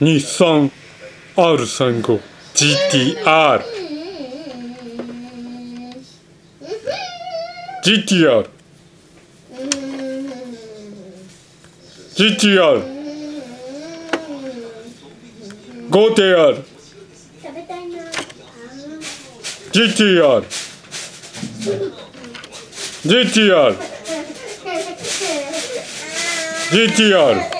日産 R35 GTR GTR GTR 5TR 食べたいな GTR GTR GTR